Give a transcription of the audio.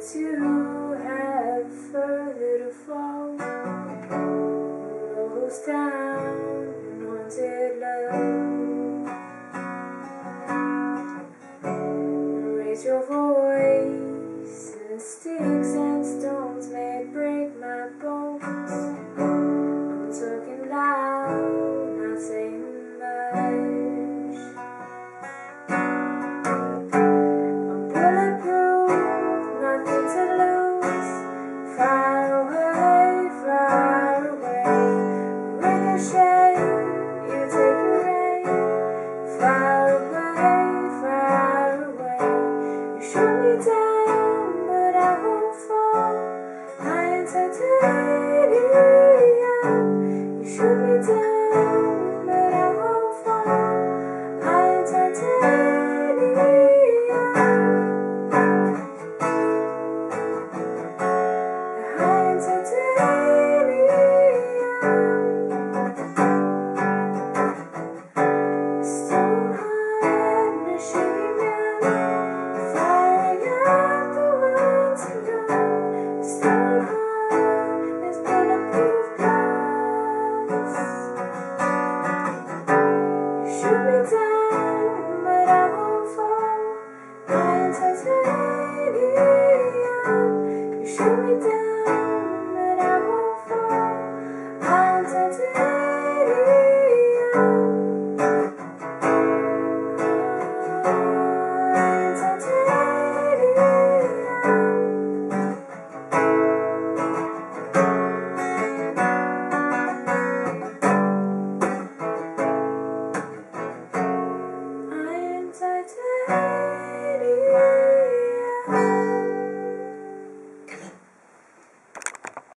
to have further to fall. Lost down wanted love. Raise your voice.